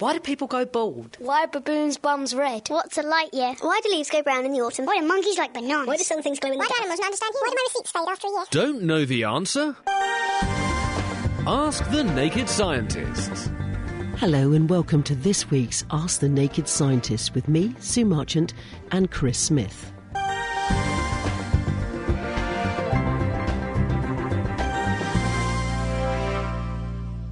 Why do people go bald? Why are baboons' bums red? What's a light year? Why do leaves go brown in the autumn? Why do monkeys like bananas? Why do some things glow in the Why do dark? animals not understand humor? Why do my receipts fade after a year? Don't know the answer? Ask the Naked Scientists. Hello and welcome to this week's Ask the Naked Scientist with me, Sue Marchant, and Chris Smith.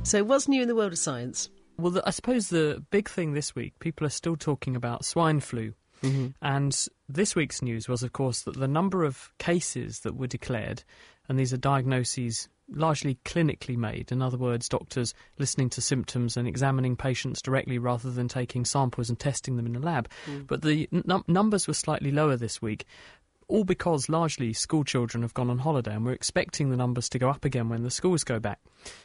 So, what's new in the world of science? Well, the, I suppose the big thing this week, people are still talking about swine flu. Mm-hmm. And this week's news was, of course, that the number of cases that were declared, and these are diagnoses largely clinically made, in other words, doctors listening to symptoms and examining patients directly rather than taking samples and testing them in a lab. Mm. But the n- numbers were slightly lower this week. All because largely school children have gone on holiday and we're expecting the numbers to go up again when the schools go back.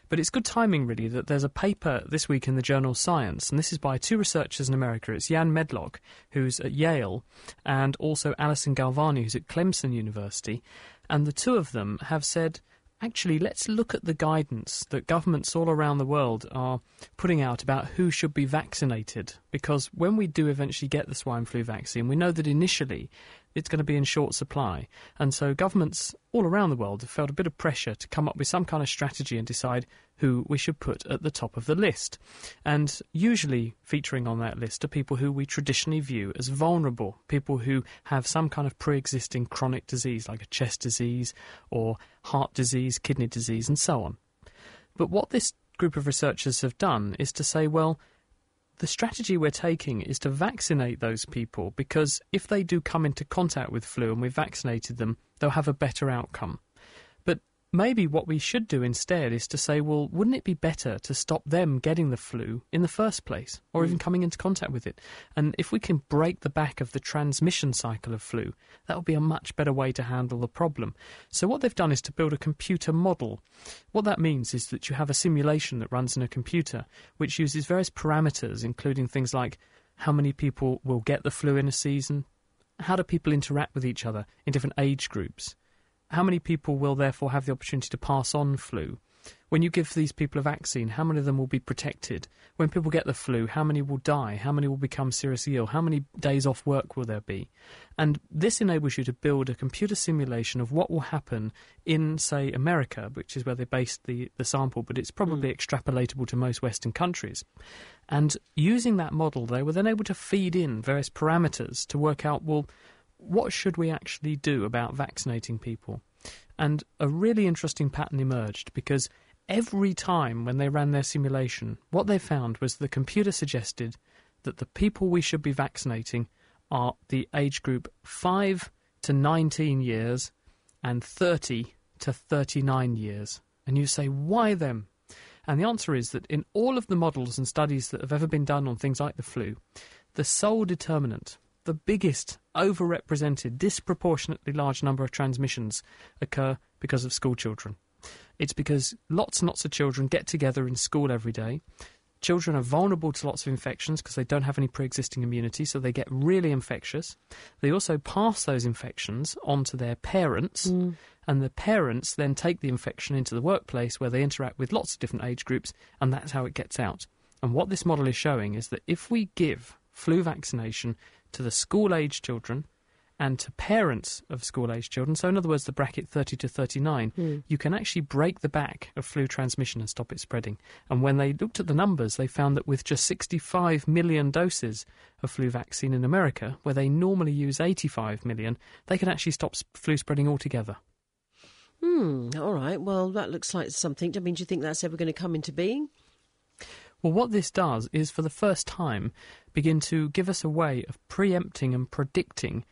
But it's good timing, really, that there's a paper this week in the journal Science, and this is by two researchers in America. It's Jan Medlock, who's at Yale, and also Alison Galvani, who's at Clemson University. And the two of them have said, actually, let's look at the guidance that governments all around the world are putting out about who should be vaccinated. Because when we do eventually get the swine flu vaccine, we know that initially it's going to be in short supply. And so governments all around the world have felt a bit of pressure to come up with some kind of strategy and decide who we should put at the top of the list. And usually featuring on that list are people who we traditionally view as vulnerable, people who have some kind of pre existing chronic disease like a chest disease or heart disease, kidney disease, and so on. But what this group of researchers have done is to say, well, the strategy we're taking is to vaccinate those people because if they do come into contact with flu and we've vaccinated them, they'll have a better outcome. Maybe what we should do instead is to say, well, wouldn't it be better to stop them getting the flu in the first place or even hmm. coming into contact with it? And if we can break the back of the transmission cycle of flu, that would be a much better way to handle the problem. So, what they've done is to build a computer model. What that means is that you have a simulation that runs in a computer which uses various parameters, including things like how many people will get the flu in a season, how do people interact with each other in different age groups, how many people will therefore have the opportunity to pass on flu? When you give these people a vaccine, how many of them will be protected? When people get the flu, how many will die? How many will become seriously ill? How many days off work will there be? And this enables you to build a computer simulation of what will happen in, say, America, which is where they based the, the sample, but it's probably hmm. extrapolatable to most Western countries. And using that model, they were then able to feed in various parameters to work out, well, what should we actually do about vaccinating people? And a really interesting pattern emerged because every time when they ran their simulation, what they found was the computer suggested that the people we should be vaccinating are the age group 5 to 19 years and 30 to 39 years. And you say, why them? And the answer is that in all of the models and studies that have ever been done on things like the flu, the sole determinant, the biggest overrepresented, disproportionately large number of transmissions occur because of school children. It's because lots and lots of children get together in school every day. Children are vulnerable to lots of infections because they don't have any pre existing immunity, so they get really infectious. They also pass those infections on to their parents, mm. and the parents then take the infection into the workplace where they interact with lots of different age groups, and that's how it gets out. And what this model is showing is that if we give flu vaccination to the school age children and to parents of school age children, so in other words, the bracket 30 to 39, you can actually break the back of flu transmission and stop it spreading. And when they looked at the numbers, they found that with just 65 million doses of flu vaccine in America, where they normally use 85 million, they can actually stop flu spreading altogether. Hmm, all right. Well, that looks like something. I mean, do you think that's ever going to come into being? Well, what this does is, for the first time, begin to give us a way of preempting and predicting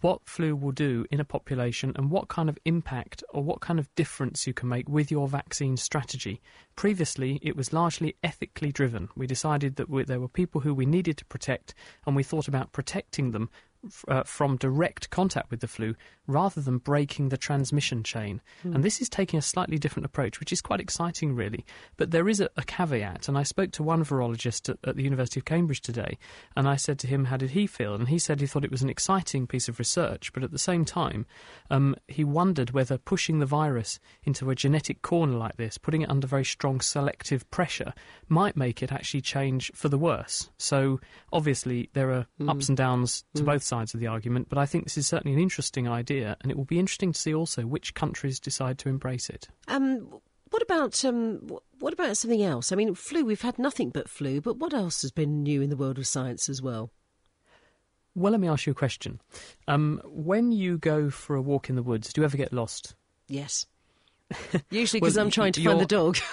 what flu will do in a population and what kind of impact or what kind of difference you can make with your vaccine strategy. Previously, it was largely ethically driven. We decided that we, there were people who we needed to protect, and we thought about protecting them uh, from direct contact with the flu rather than breaking the transmission chain. And this is taking a slightly different approach, which is quite exciting, really. But there is a, a caveat, and I spoke to one virologist at, at the University of Cambridge today, and I said to him, How did he feel? And he said he thought it was an exciting piece of research, but at the same time, um, he wondered whether pushing the virus into a genetic corner like this, putting it under very strong selective pressure, might make it actually change for the worse. So, obviously, there are ups and downs to both sides of the argument, but I think this is certainly an interesting idea, and it will be interesting to see also which countries decide to embrace it. Um, what about um, what about something else? I mean, flu. We've had nothing but flu, but what else has been new in the world of science as well? Well, let me ask you a question. Um, when you go for a walk in the woods, do you ever get lost? Yes. Usually because Well, I'm trying to find the dog.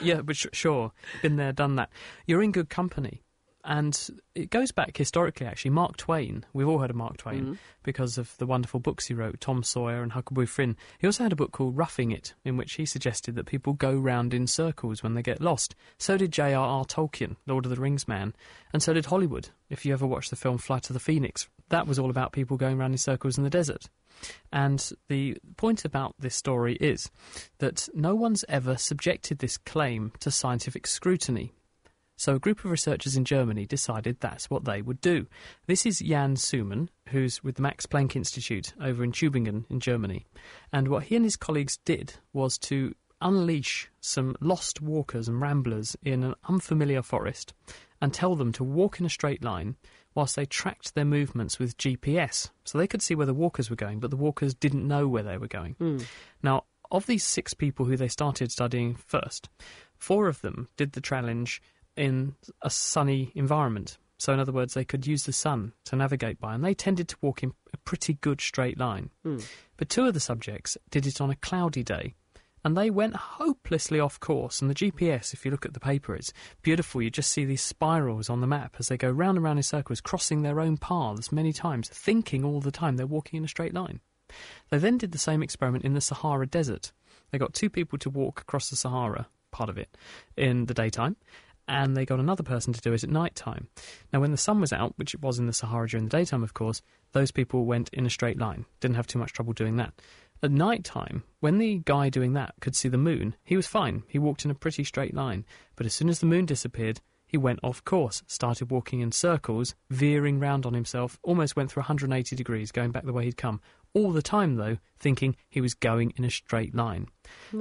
Yeah, but sh- sure, been there, done that. You're in good company. And it goes back historically, actually. Mark Twain, we've all heard of Mark Twain mm-hmm. because of the wonderful books he wrote, Tom Sawyer and Huckleberry Finn. He also had a book called Roughing It, in which he suggested that people go round in circles when they get lost. So did J.R.R. Tolkien, Lord of the Rings man, and so did Hollywood. If you ever watched the film Flight of the Phoenix, that was all about people going round in circles in the desert. And the point about this story is that no one's ever subjected this claim to scientific scrutiny. So a group of researchers in Germany decided that's what they would do. This is Jan Souman, who's with the Max Planck Institute over in Tübingen in Germany. And what he and his colleagues did was to unleash some lost walkers and ramblers in an unfamiliar forest and tell them to walk in a straight line whilst they tracked their movements with GPS. So they could see where the walkers were going, but the walkers didn't know where they were going. Hmm. Now, of these six people who they started studying first, four of them did the challenge in a sunny environment. So, in other words, they could use the sun to navigate by, and they tended to walk in a pretty good straight line. Hmm. But two of the subjects did it on a cloudy day, and they went hopelessly off course. And the GPS, if you look at the paper, it's beautiful. You just see these spirals on the map as they go round and round in circles, crossing their own paths many times, thinking all the time they're walking in a straight line. They then did the same experiment in the Sahara Desert. They got two people to walk across the Sahara, part of it, in the daytime, and they got another person to do it at night time. Now, when the sun was out, which it was in the Sahara during the daytime, of course, those people went in a straight line. Didn't have too much trouble doing that. At night time, when the guy doing that could see the moon, he was fine. He walked in a pretty straight line. But as soon as the moon disappeared, he went off course, started walking in circles, veering round on himself, almost went through 180 degrees, going back the way he'd come. All the time, though, thinking he was going in a straight line.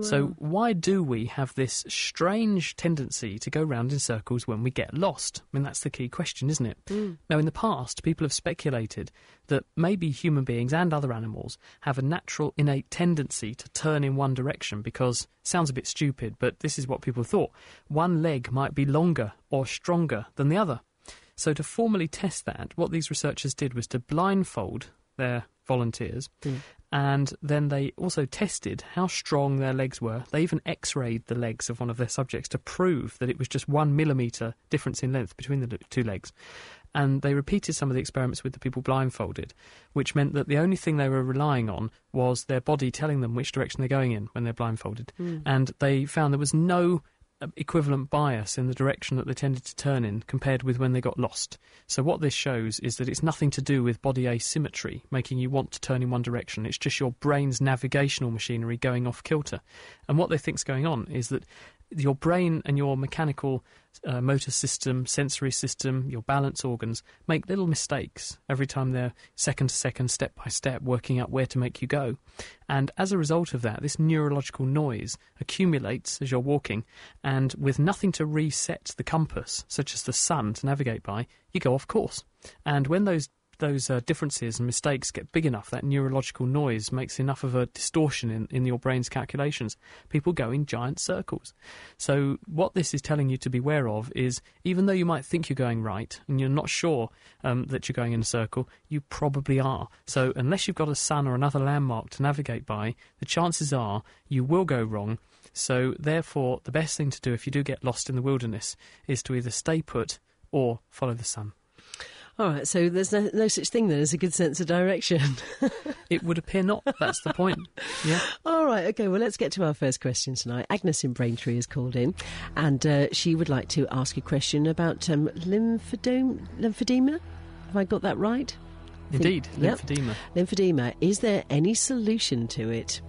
So, why do we have this strange tendency to go round in circles when we get lost? I mean, that's the key question, isn't it? Mm. Now, in the past, people have speculated that maybe human beings and other animals have a natural innate tendency to turn in one direction because, sounds a bit stupid, but this is what people thought. One leg might be longer or stronger than the other. So, to formally test that, what these researchers did was to blindfold their volunteers hmm. and then they also tested how strong their legs were. They even x rayed the legs of one of their subjects to prove that it was just one millimetre difference in length between the two legs. And they repeated some of the experiments with the people blindfolded, which meant that the only thing they were relying on was their body telling them which direction they're going in when they're blindfolded. Hmm. And they found there was no equivalent bias in the direction that they tended to turn in compared with when they got lost. So what this shows is that it's nothing to do with body asymmetry, making you want to turn in one direction. It's just your brain's navigational machinery going off kilter. And what they think's going on is that your brain and your mechanical uh, motor system, sensory system, your balance organs make little mistakes every time they're second to second, step by step, working out where to make you go. And as a result of that, this neurological noise accumulates as you're walking, and with nothing to reset the compass, such as the sun to navigate by, you go off course. And when those those uh, differences and mistakes get big enough, that neurological noise makes enough of a distortion in, in your brain's calculations, people go in giant circles. So, what this is telling you to beware of is even though you might think you're going right and you're not sure um, that you're going in a circle, you probably are. So, unless you've got a sun or another landmark to navigate by, the chances are you will go wrong. So, therefore, the best thing to do if you do get lost in the wilderness is to either stay put or follow the sun. All right, so there's no, no such thing then as a good sense of direction. It would appear not. That's the point. Yeah. All right, okay, well, let's get to our first question tonight. Agnes in Braintree has called in, and uh, she would like to ask a question about um, lymphedome, lymphedema. Have I got that right? Indeed, Yep. lymphedema. Lymphedema. Is there any solution to it?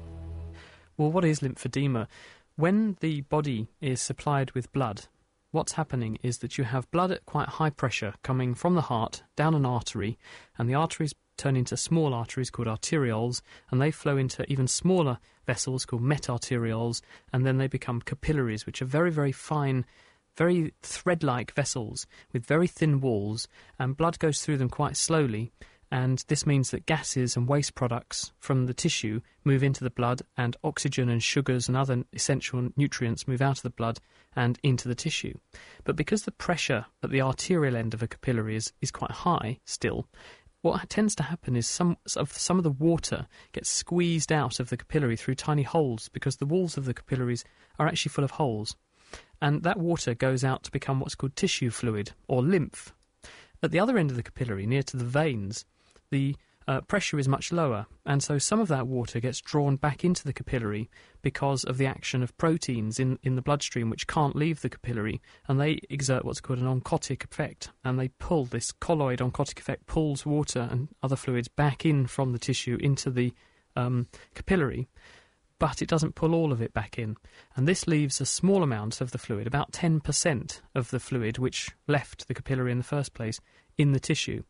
Well, what is lymphedema? When the body is supplied with blood, what's happening is that you have blood at quite high pressure coming from the heart down an artery, and the arteries turn into small arteries called arterioles, and they flow into even smaller vessels called metarterioles, and then they become capillaries, which are very, very fine, very thread like vessels with very thin walls, and blood goes through them quite slowly. And this means that gases and waste products from the tissue move into the blood, and oxygen and sugars and other essential nutrients move out of the blood and into the tissue. But because the pressure at the arterial end of a capillary is, is quite high still, what tends to happen is some of some of the water gets squeezed out of the capillary through tiny holes because the walls of the capillaries are actually full of holes. And that water goes out to become what's called tissue fluid or lymph. At the other end of the capillary, near to the veins, the uh, pressure is much lower, and so some of that water gets drawn back into the capillary because of the action of proteins in, in the bloodstream which can't leave the capillary, and they exert what's called an oncotic effect, and they pull this colloid oncotic effect pulls water and other fluids back in from the tissue into the um, capillary, but it doesn't pull all of it back in, and this leaves a small amount of the fluid, about 10% of the fluid which left the capillary in the first place, in the tissue.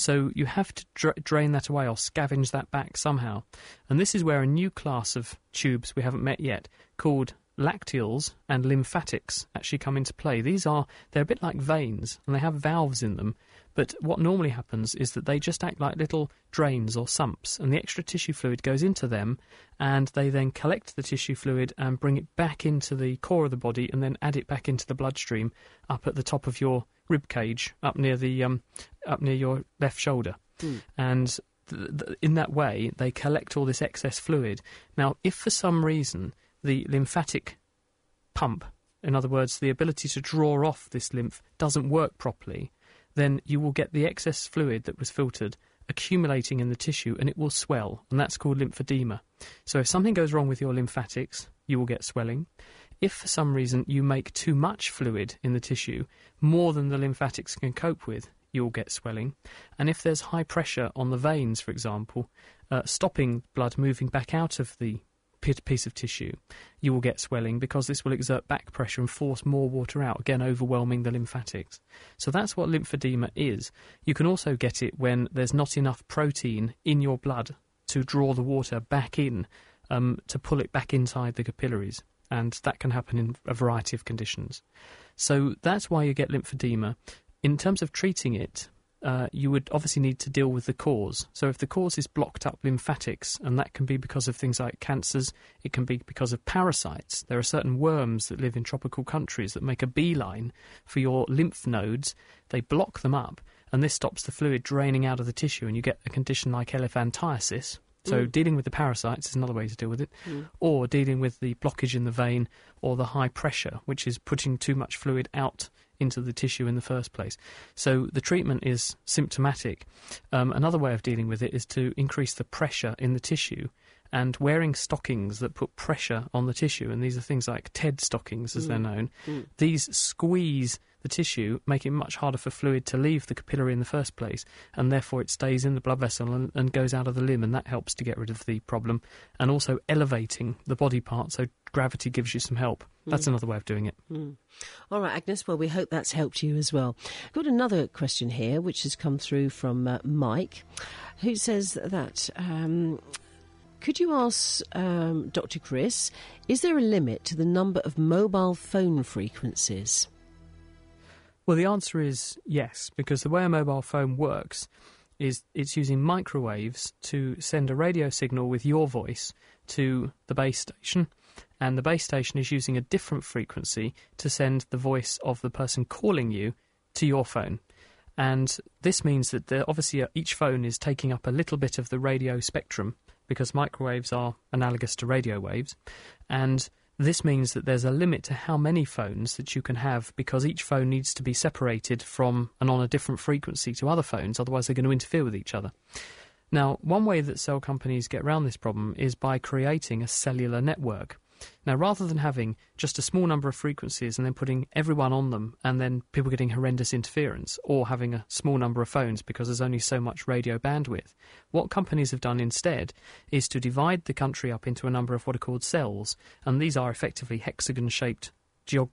So you have to dra- drain that away or scavenge that back somehow. And this is where a new class of tubes we haven't met yet, called lacteals and lymphatics, actually come into play. These are, they're a bit like veins, and they have valves in them. But what normally happens is that they just act like little drains or sumps, and the extra tissue fluid goes into them, and they then collect the tissue fluid and bring it back into the core of the body, and then add it back into the bloodstream up at the top of your rib cage, up near the um, up near your left shoulder, and th- th- in that way they collect all this excess fluid. Now, if for some reason the lymphatic pump, in other words, the ability to draw off this lymph, doesn't work properly, then you will get the excess fluid that was filtered accumulating in the tissue and it will swell, and that's called lymphedema. So if something goes wrong with your lymphatics, you will get swelling. If for some reason you make too much fluid in the tissue, more than the lymphatics can cope with, you will get swelling. And if there's high pressure on the veins, for example, uh, stopping blood moving back out of the piece of tissue, you will get swelling because this will exert back pressure and force more water out, again overwhelming the lymphatics. So that's what lymphedema is. You can also get it when there's not enough protein in your blood to draw the water back in, um, to pull it back inside the capillaries. And that can happen in a variety of conditions. So that's why you get lymphedema. In terms of treating it, uh, you would obviously need to deal with the cause. So if the cause is blocked up lymphatics, and that can be because of things like cancers, it can be because of parasites. There are certain worms that live in tropical countries that make a beeline for your lymph nodes. They block them up, and this stops the fluid draining out of the tissue, and you get a condition like elephantiasis. So dealing with the parasites is another way to deal with it, or dealing with the blockage in the vein or the high pressure, which is putting too much fluid out into the tissue in the first place. So the treatment is symptomatic. Um, another way of dealing with it is to increase the pressure in the tissue. And wearing stockings that put pressure on the tissue, and these are things like TED stockings as they're known, these squeeze the tissue, make it much harder for fluid to leave the capillary in the first place, and therefore it stays in the blood vessel and, and goes out of the limb, and that helps to get rid of the problem. And also elevating the body part, so gravity gives you some help. That's another way of doing it. All right, Agnes. Well, we hope that's helped you as well. Got another question here, which has come through from uh, Mike, who says that. Um, could you ask um, Dr. Chris, is there a limit to the number of mobile phone frequencies? Well, the answer is yes, because the way a mobile phone works is it's using microwaves to send a radio signal with your voice to the base station, and the base station is using a different frequency to send the voice of the person calling you to your phone. And this means that obviously uh, each phone is taking up a little bit of the radio spectrum because microwaves are analogous to radio waves. And this means that there's a limit to how many phones that you can have because each phone needs to be separated from and on a different frequency to other phones, otherwise, they're going to interfere with each other. Now, one way that cell companies get around this problem is by creating a cellular network. Now, rather than having just a small number of frequencies and then putting everyone on them and then people getting horrendous interference, or having a small number of phones because there's only so much radio bandwidth, what companies have done instead is to divide the country up into a number of what are called cells, and these are effectively hexagon shaped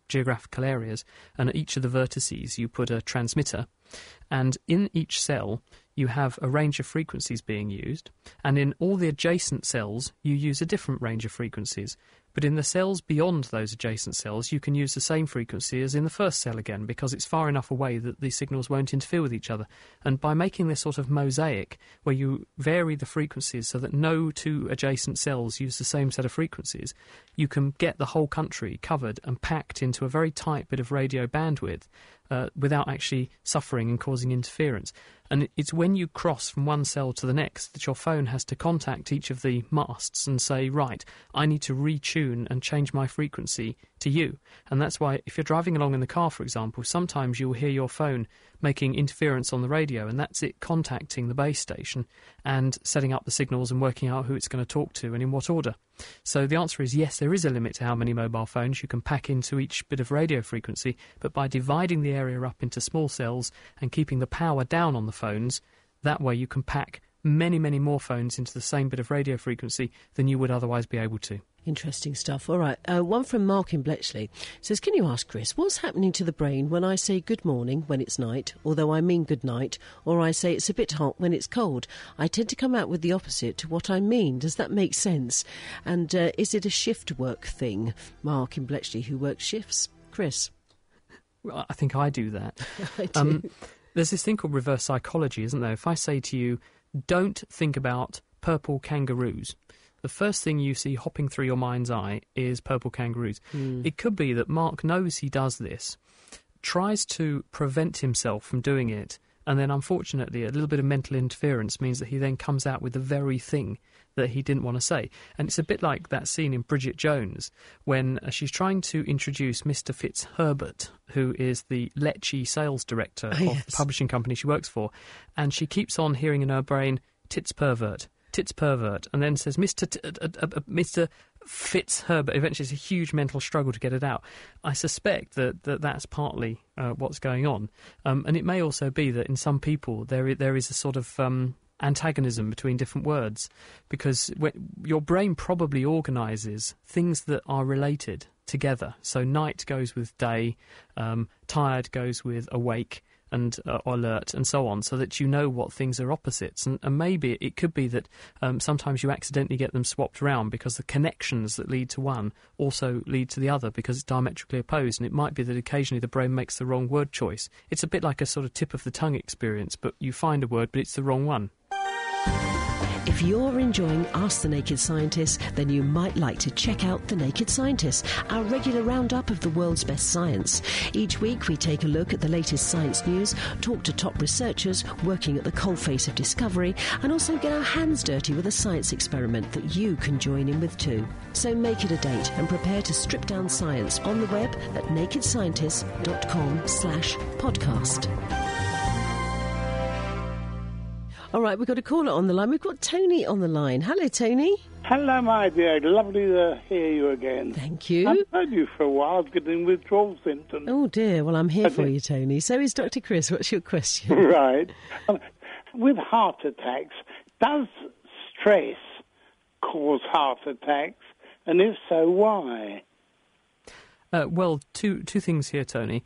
geographical areas, and at each of the vertices you put a transmitter, and in each cell you have a range of frequencies being used, and in all the adjacent cells you use a different range of frequencies. But in the cells beyond those adjacent cells, you can use the same frequency as in the first cell again because it's far enough away that the signals won't interfere with each other. And by making this sort of mosaic where you vary the frequencies so that no two adjacent cells use the same set of frequencies, you can get the whole country covered and packed into a very tight bit of radio bandwidth uh, without actually suffering and causing interference. And it's when you cross from one cell to the next that your phone has to contact each of the masts and say, right, I need to retune and change my frequency to you. And that's why, if you're driving along in the car, for example, sometimes you'll hear your phone making interference on the radio, and that's it contacting the base station and setting up the signals and working out who it's going to talk to and in what order. So the answer is yes, there is a limit to how many mobile phones you can pack into each bit of radio frequency, but by dividing the area up into small cells and keeping the power down on the phones, that way you can pack many, many more phones into the same bit of radio frequency than you would otherwise be able to. Interesting stuff. All right. Uh, one from Mark in Bletchley says, Can you ask Chris, what's happening to the brain when I say good morning when it's night, although I mean good night, or I say it's a bit hot when it's cold? I tend to come out with the opposite to what I mean. Does that make sense? And uh, is it a shift work thing? Mark in Bletchley, who works shifts. Chris? Well, I think I do that. I do. Um, there's this thing called reverse psychology, isn't there? If I say to you, don't think about purple kangaroos, the first thing you see hopping through your mind's eye is purple kangaroos. Hmm. It could be that Mark knows he does this, tries to prevent himself from doing it, and then unfortunately a little bit of mental interference means that he then comes out with the very thing that he didn't want to say. And it's a bit like that scene in Bridget Jones when uh, she's trying to introduce Mr. Fitzherbert, who is the Lecce sales director of yes. the publishing company she works for, and she keeps on hearing in her brain, tits pervert, tits pervert, and then says, Mr. T- uh, uh, uh, Mr. Fitzherbert. Eventually, it's a huge mental struggle to get it out. I suspect that, that that's partly uh, what's going on. Um, and it may also be that in some people there, there is a sort of. Um, antagonism between different words because your brain probably organizes things that are related together so night goes with day um, tired goes with awake and uh, alert and so on, so that you know what things are opposites. And, and maybe it could be that um, sometimes you accidentally get them swapped around because the connections that lead to one also lead to the other because it's diametrically opposed. And it might be that occasionally the brain makes the wrong word choice. It's a bit like a sort of tip of the tongue experience, but you find a word, but it's the wrong one. If you're enjoying Ask the Naked Scientist, then you might like to check out The Naked Scientist, our regular roundup of the world's best science. Each week, we take a look at the latest science news, talk to top researchers working at the coalface of discovery, and also get our hands dirty with a science experiment that you can join in with too. So make it a date and prepare to strip down science on the web at nakedscientist.com slash podcast. All right, we've got a caller on the line. We've got Tony on the line. Hello, Tony. Hello, my dear. Lovely to hear you again. Thank you. I've heard you for a while, getting withdrawal symptoms. Oh dear. Well, I'm here for Okay. you, Tony. So is Dr. Chris. What's your question? Right. Um, with heart attacks, does stress cause heart attacks? And if so, why? Uh, well, two two things here, Tony.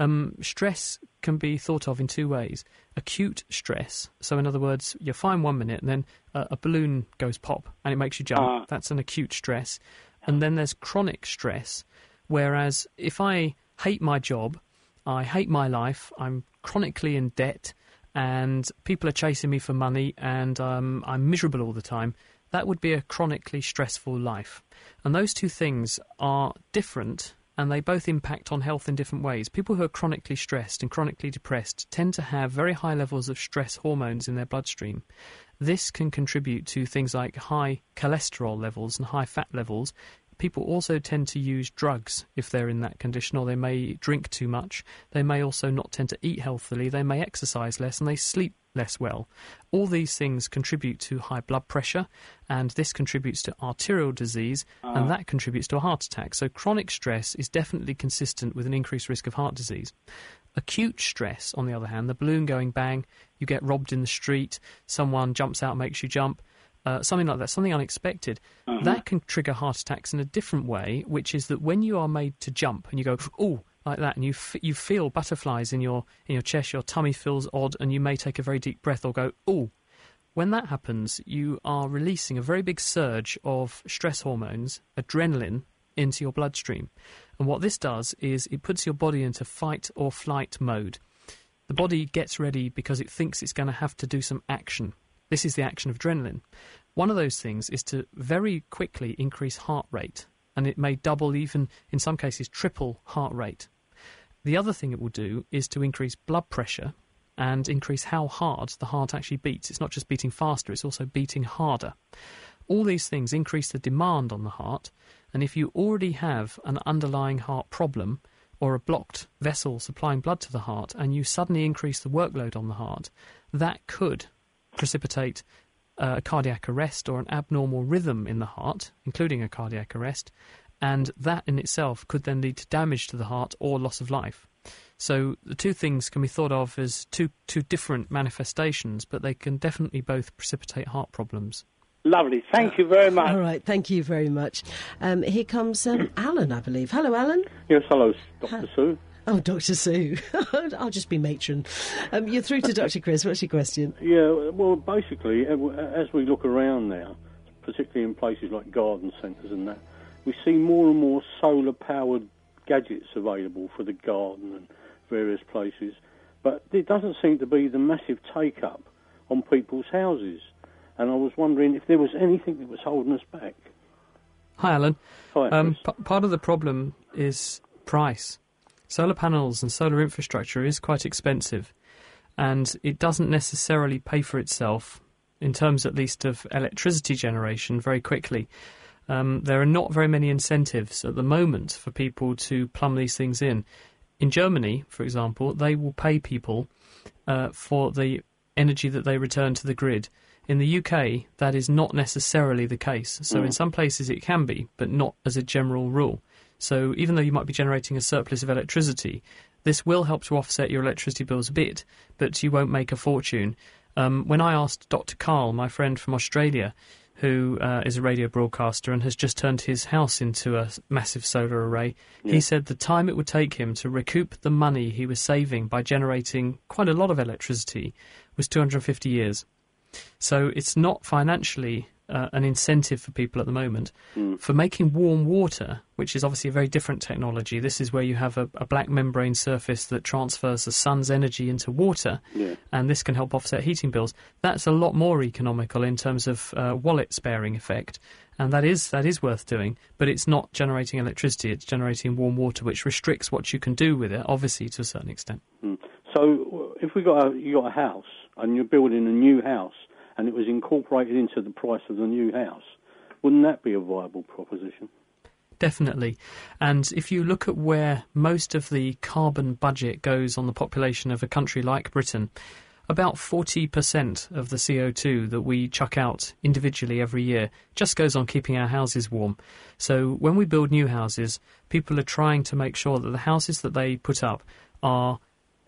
Um, stress can be thought of in two ways: acute stress. So, in other words, you're fine one minute, and then uh, a balloon goes pop, and it makes you jump. Ah. That's an acute stress. And then there's chronic stress. Whereas, if I hate my job, I hate my life, I'm chronically in debt, and people are chasing me for money, and um, I'm miserable all the time. That would be a chronically stressful life. And those two things are different and they both impact on health in different ways. People who are chronically stressed and chronically depressed tend to have very high levels of stress hormones in their bloodstream. This can contribute to things like high cholesterol levels and high fat levels, people also tend to use drugs if they're in that condition, or they may drink too much. They may also not tend to eat healthily. They may exercise less, and they sleep less well. All these things contribute to high blood pressure, and this contributes to arterial disease, and ah. that contributes to a heart attack. So, chronic stress is definitely consistent with an increased risk of heart disease. Acute stress, on the other hand, the balloon going bang, you get robbed in the street, someone jumps out, makes you jump, uh, something like that, something unexpected, that can trigger heart attacks in a different way, which is that when you are made to jump and you go, oh, like that, and you f- you feel butterflies in your in your chest, your tummy feels odd, and you may take a very deep breath or go, oh. When that happens, you are releasing a very big surge of stress hormones, adrenaline, into your bloodstream. And what this does is it puts your body into fight or flight mode. The body gets ready because it thinks it's going to have to do some action. This is the action of adrenaline. One of those things is to very quickly increase heart rate, and it may double, even in some cases, triple heart rate. The other thing it will do is to increase blood pressure and increase how hard the heart actually beats. It's not just beating faster, it's also beating harder. All these things increase the demand on the heart, and if you already have an underlying heart problem or a blocked vessel supplying blood to the heart, and you suddenly increase the workload on the heart, that could precipitate uh, a cardiac arrest or an abnormal rhythm in the heart, including a cardiac arrest, and that in itself could then lead to damage to the heart or loss of life. So the two things can be thought of as two two different manifestations, but they can definitely both precipitate heart problems. Lovely. Thank you very much. All right, thank you very much. Um, here comes um, Alan, I believe. Hello, Alan. Yes, hello, Dr. Sue. Oh, Dr. Sue. I'll just be matron. Um, you're through to Dr. Chris. What's your question? Yeah, well, basically, uh, as we look around now, particularly in places like garden centres and that, we see more and more solar powered gadgets available for the garden and various places, but there doesn't seem to be the massive take up on people's houses. And I was wondering if there was anything that was holding us back. Hi, Alan. Hi, Um, p- part of the problem is price. Solar panels and solar infrastructure is quite expensive, and it doesn't necessarily pay for itself in terms, at least, of electricity generation very quickly. Um, there are not very many incentives at the moment for people to plumb these things in. In Germany, for example, they will pay people uh, for the energy that they return to the grid. In the UK, that is not necessarily the case. So, in some places, it can be, but not as a general rule. So, even though you might be generating a surplus of electricity, this will help to offset your electricity bills a bit, but you won't make a fortune. Um, when I asked Dr. Karl, my friend from Australia, who uh, is a radio broadcaster and has just turned his house into a massive solar array, he said the time it would take him to recoup the money he was saving by generating quite a lot of electricity was 250 years. So it's not financially uh, an incentive for people at the moment. For making warm water, which is obviously a very different technology, this is where you have a, a black membrane surface that transfers the sun's energy into water, Yeah. and this can help offset heating bills. That's a lot more economical in terms of uh, wallet sparing effect. And that is that is worth doing, but it's not generating electricity. It's generating warm water, which restricts what you can do with it, obviously to a certain extent. So, if we got a, you got a house and you're building a new house and it was incorporated into the price of the new house, wouldn't that be a viable proposition? Definitely. And if you look at where most of the carbon budget goes on the population of a country like Britain, about 40% of the CO2 that we chuck out individually every year just goes on keeping our houses warm. So when we build new houses, people are trying to make sure that the houses that they put up are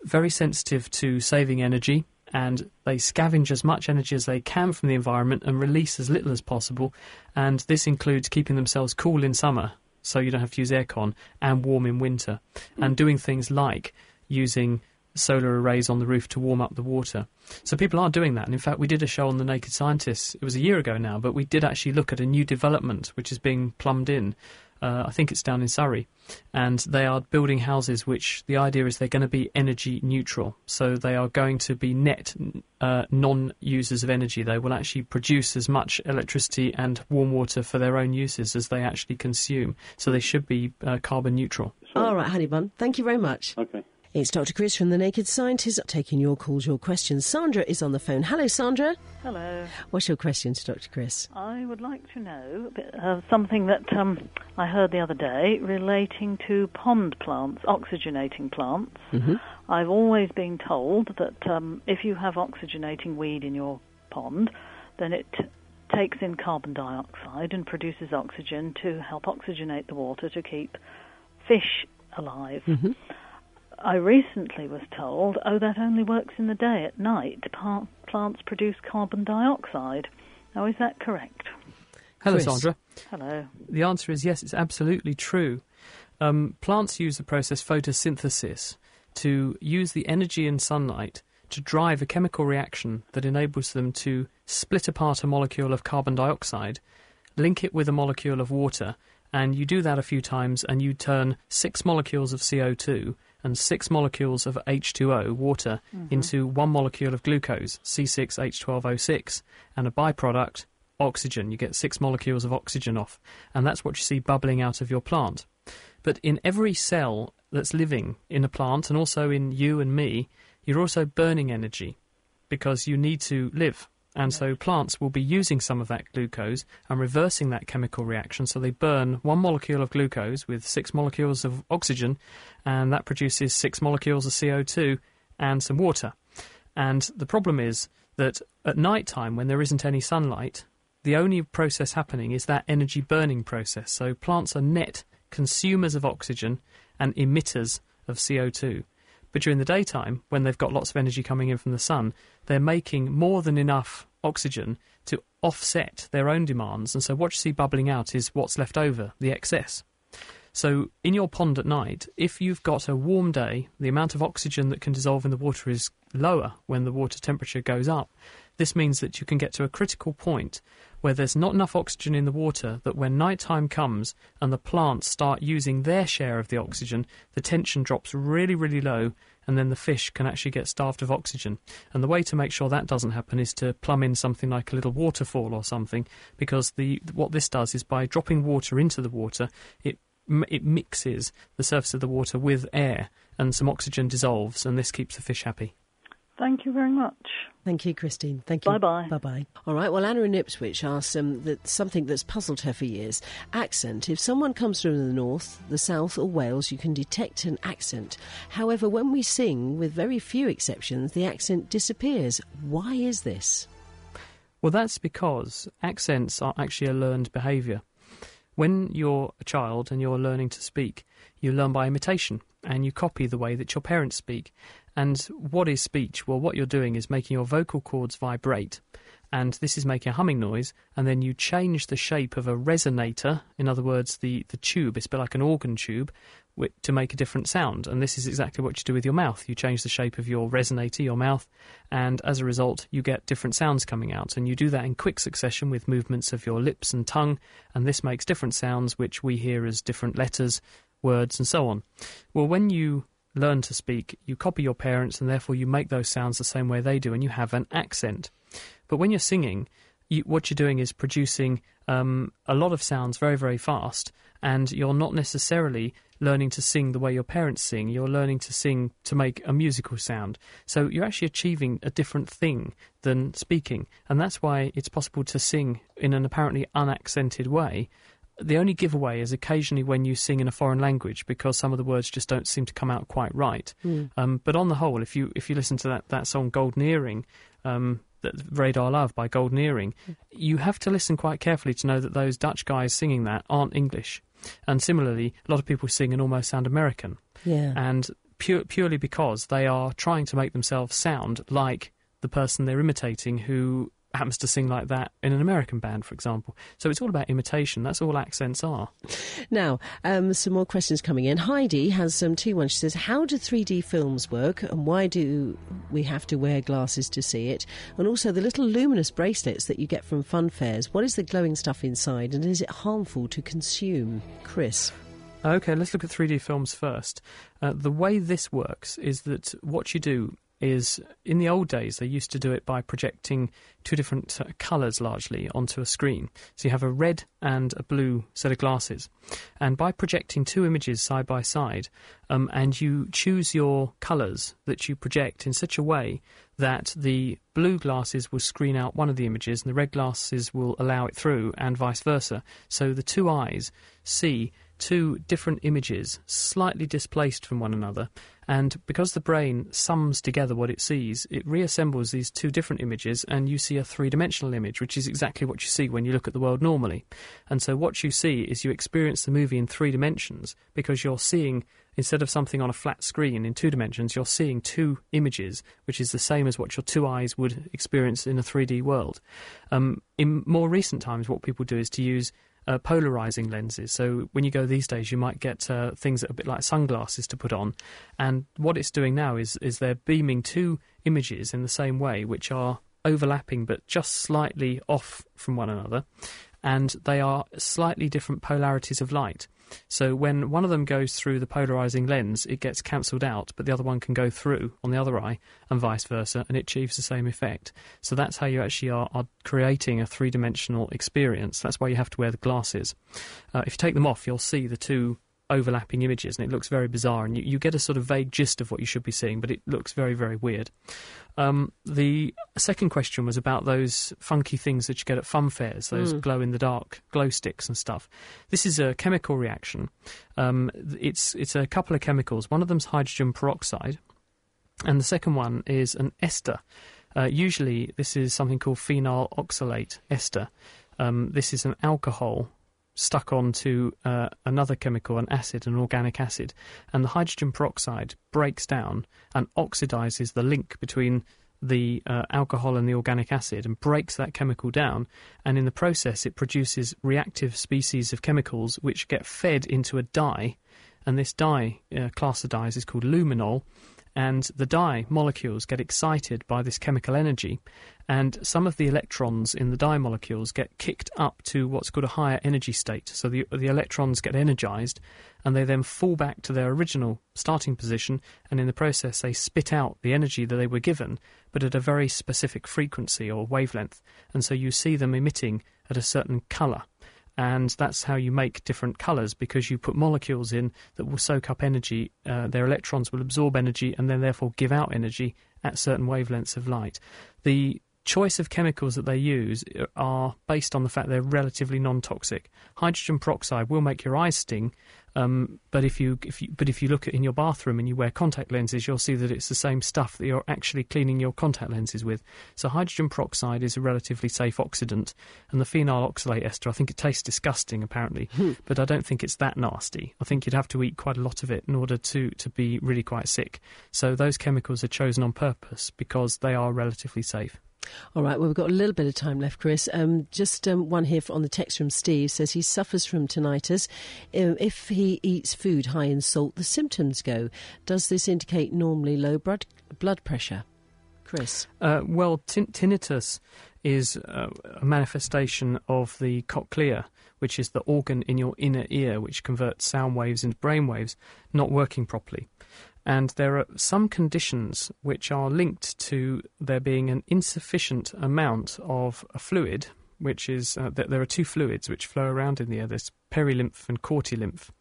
very sensitive to saving energy and they scavenge as much energy as they can from the environment and release as little as possible. And this includes keeping themselves cool in summer so you don't have to use aircon and warm in winter hmm. and doing things like using solar arrays on the roof to warm up the water. So people are doing that. And in fact, we did a show on the Naked Scientists. It was a year ago now, but we did actually look at a new development which is being plumbed in. Uh, I think it's down in Surrey. And they are building houses which the idea is they're going to be energy neutral. So they are going to be net uh, non users of energy. They will actually produce as much electricity and warm water for their own uses as they actually consume. So they should be uh, carbon neutral. All right, Honeybun, thank you very much. Okay. It's Dr. Chris from The Naked Scientist taking your calls, your questions. Sandra is on the phone. Hello, Sandra. Hello. What's your question to Dr. Chris? I would like to know uh, something that um, I heard the other day relating to pond plants, oxygenating plants. Mm-hmm. I've always been told that um, if you have oxygenating weed in your pond, then it takes in carbon dioxide and produces oxygen to help oxygenate the water to keep fish alive. Mm-hmm. I recently was told, oh, that only works in the day. At night, pa- plants produce carbon dioxide. Now, is that correct? Hello, Chris. Sandra. Hello. The answer is yes, it's absolutely true. Um, plants use the process photosynthesis to use the energy in sunlight to drive a chemical reaction that enables them to split apart a molecule of carbon dioxide, link it with a molecule of water, and you do that a few times and you turn six molecules of CO2 and six molecules of H2O, water, mm-hmm. into one molecule of glucose, C6H12O6, and a byproduct, oxygen. You get six molecules of oxygen off, and that's what you see bubbling out of your plant. But in every cell that's living in a plant, and also in you and me, you're also burning energy because you need to live. And so plants will be using some of that glucose and reversing that chemical reaction. So they burn one molecule of glucose with six molecules of oxygen, and that produces six molecules of CO2 and some water. And the problem is that at night time, when there isn't any sunlight, the only process happening is that energy burning process. So plants are net consumers of oxygen and emitters of CO2. But during the daytime, when they've got lots of energy coming in from the sun, they're making more than enough oxygen to offset their own demands. And so what you see bubbling out is what's left over, the excess. So in your pond at night, if you've got a warm day, the amount of oxygen that can dissolve in the water is lower when the water temperature goes up. This means that you can get to a critical point where there's not enough oxygen in the water that when night time comes and the plants start using their share of the oxygen, the tension drops really, really low and then the fish can actually get starved of oxygen. And the way to make sure that doesn't happen is to plumb in something like a little waterfall or something because the what this does is by dropping water into the water, it it mixes the surface of the water with air and some oxygen dissolves and this keeps the fish happy. Thank you very much. Thank you, Christine. Thank you. Bye-bye. Bye bye. All right. Well, Anna in Ipswich asks um, that something that's puzzled her for years. Accent. If someone comes from the north, the south, or Wales, you can detect an accent. However, when we sing, with very few exceptions, the accent disappears. Why is this? Well, that's because accents are actually a learned behaviour. When you're a child and you're learning to speak, you learn by imitation and you copy the way that your parents speak. And what is speech? Well, what you're doing is making your vocal cords vibrate. And this is making a humming noise, and then you change the shape of a resonator, in other words, the, the tube, it's a bit like an organ tube, to make a different sound. And this is exactly what you do with your mouth. You change the shape of your resonator, your mouth, and as a result, you get different sounds coming out. And you do that in quick succession with movements of your lips and tongue, and this makes different sounds, which we hear as different letters, words, and so on. Well, when you learn to speak, you copy your parents, and therefore you make those sounds the same way they do, and you have an accent. But when you're singing, you, what you're doing is producing um, a lot of sounds very, very fast, and you're not necessarily learning to sing the way your parents sing. You're learning to sing to make a musical sound. So you're actually achieving a different thing than speaking, and that's why it's possible to sing in an apparently unaccented way. The only giveaway is occasionally when you sing in a foreign language because some of the words just don't seem to come out quite right. Um, but on the whole, if you if you listen to that, that song Golden Earring, um, that Radar Love by Golden Earring, you have to listen quite carefully to know that those Dutch guys singing that aren't English. And similarly, a lot of people sing and almost sound American. Yeah. And pu- purely because they are trying to make themselves sound like the person they're imitating who happens to sing like that in an American band, for example. So it's all about imitation. That's all accents are. Now, um, some more questions coming in. Heidi has some two ones. She says, How do 3D films work and why do we have to wear glasses to see it? And also the little luminous bracelets that you get from fun fairs. What is the glowing stuff inside and is it harmful to consume? Chris. Okay, let's look at 3D films first. Uh, the way this works is that what you do is in the old days they used to do it by projecting two different uh, colours largely onto a screen. So you have a red and a blue set of glasses, and by projecting two images side by side, um, and you choose your colours that you project in such a way that the blue glasses will screen out one of the images and the red glasses will allow it through, and vice versa. So the two eyes see two different images slightly displaced from one another, and because the brain sums together what it sees, it reassembles these two different images, and you see a three dimensional image, which is exactly what you see when you look at the world normally. And so, what you see is you experience the movie in three dimensions because you're seeing, instead of something on a flat screen in two dimensions, you're seeing two images, which is the same as what your two eyes would experience in a 3D world. Um, in more recent times, what people do is to use uh, polarizing lenses. So when you go these days, you might get uh, things that are a bit like sunglasses to put on. And what it's doing now is is they're beaming two images in the same way, which are overlapping but just slightly off from one another, and they are slightly different polarities of light. So when one of them goes through the polarizing lens, it gets cancelled out, but the other one can go through on the other eye, and vice versa, and it achieves the same effect. So that's how you actually are, are creating a three dimensional experience. That's why you have to wear the glasses. Uh, if you take them off, you'll see the two overlapping images, and it looks very bizarre. And you, you get a sort of vague gist of what you should be seeing, but it looks very, very weird. Um, the second question was about those funky things that you get at fun fairs, those Mm. glow in the dark glow sticks and stuff. This is a chemical reaction. Um, it's it's a couple of chemicals. One of them's hydrogen peroxide, and the second one is an ester. Uh, usually, this is something called phenyl oxalate ester. Um, this is an alcohol stuck onto uh, another chemical, an acid, an organic acid, and the hydrogen peroxide breaks down and oxidizes the link between the uh, alcohol and the organic acid and breaks that chemical down. And in the process, it produces reactive species of chemicals which get fed into a dye. And this dye, uh, class of dyes, is called luminol. And the dye molecules get excited by this chemical energy, and some of the electrons in the dye molecules get kicked up to what's called a higher energy state. So the, the electrons get energized, and they then fall back to their original starting position, and in the process, they spit out the energy that they were given, but at a very specific frequency or wavelength. And so you see them emitting at a certain color and that's how you make different colours because you put molecules in that will soak up energy. Uh, their electrons will absorb energy and then therefore give out energy at certain wavelengths of light. The choice of chemicals that they use are based on the fact they're relatively non-toxic. Hydrogen peroxide will make your eyes sting, um, but if you if you but if you look at in your bathroom and you wear contact lenses, you'll see that it's the same stuff that you're actually cleaning your contact lenses with. So hydrogen peroxide is a relatively safe oxidant, and the phenyl oxalate ester, I think it tastes disgusting apparently, but I don't think it's that nasty. I think you'd have to eat quite a lot of it in order to to be really quite sick. So those chemicals are chosen on purpose because they are relatively safe. All right, well, we've got a little bit of time left, Chris. Um, just um, one here on the text from Steve says he suffers from tinnitus. Um, if he eats food high in salt, the symptoms go. Does this indicate normally low blood, blood pressure? Chris? Uh, well, tin- tinnitus is uh, a manifestation of the cochlea, which is the organ in your inner ear which converts sound waves into brain waves, not working properly. And there are some conditions which are linked to there being an insufficient amount of a fluid, which is uh, that there are two fluids which flow around in the ear. There's perilymph and cortilymph.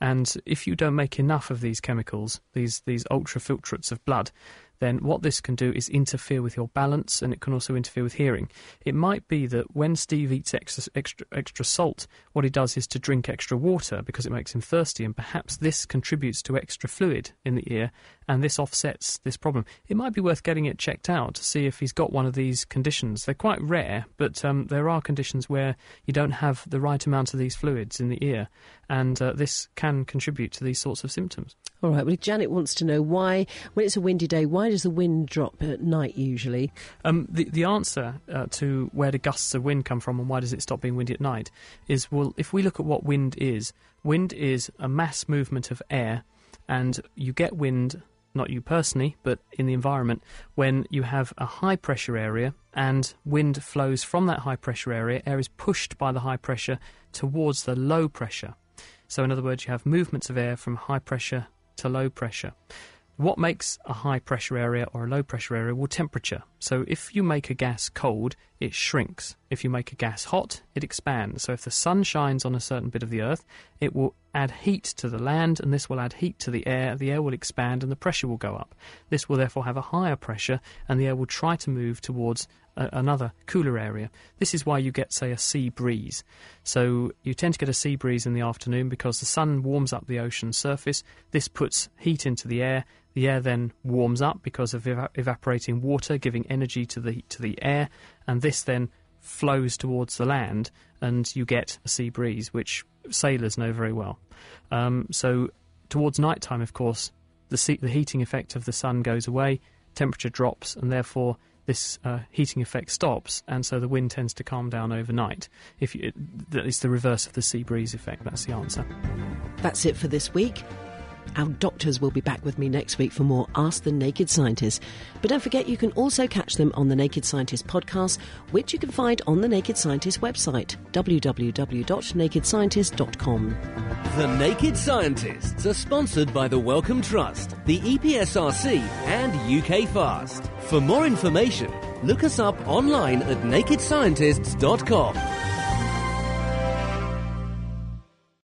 And if you don't make enough of these chemicals, these these ultrafiltrates of blood, then what this can do is interfere with your balance and it can also interfere with hearing. It might be that when Steve eats extra, extra, extra salt, what he does is to drink extra water because it makes him thirsty, and perhaps this contributes to extra fluid in the ear and this offsets this problem. It might be worth getting it checked out to see if he's got one of these conditions. They're quite rare, but um, there are conditions where you don't have the right amount of these fluids in the ear, and uh, this can contribute to these sorts of symptoms. All right, well, Janet wants to know why, when it's a windy day, why does the wind drop at night usually? Um, the the answer uh, to where do gusts of wind come from and why does it stop being windy at night is well, if we look at what wind is, wind is a mass movement of air, and you get wind. Not you personally, but in the environment, when you have a high pressure area and wind flows from that high pressure area, air is pushed by the high pressure towards the low pressure. So, in other words, you have movements of air from high pressure to low pressure. What makes a high pressure area or a low pressure area? Well, temperature. So if you make a gas cold, it shrinks. If you make a gas hot, it expands. So if the sun shines on a certain bit of the earth, it will add heat to the land, and this will add heat to the air. The air will expand, and the pressure will go up. This will therefore have a higher pressure, and the air will try to move towards a, another cooler area. This is why you get, say, a sea breeze. So you tend to get a sea breeze in the afternoon because the sun warms up the ocean surface. This puts heat into the air. The air then warms up because of eva- evaporating water, giving energy to the to the air, and this then flows towards the land, and you get a sea breeze, which sailors know very well. Um, so towards night time, of course, the, sea- the heating effect of the sun goes away, temperature drops, and therefore this uh, heating effect stops, and so the wind tends to calm down overnight. If you, that is the reverse of the sea breeze effect. That's the answer. That's it for this week. Our doctors will be back with me next week for more Ask the Naked Scientist. But don't forget, you can also catch them on the Naked Scientist podcast, which you can find on the Naked Scientist website, www.nakedscientist.com. The Naked Scientists are sponsored by the Wellcome Trust, the EPSRC, and UK Fast. For more information, look us up online at nakedscientists.com.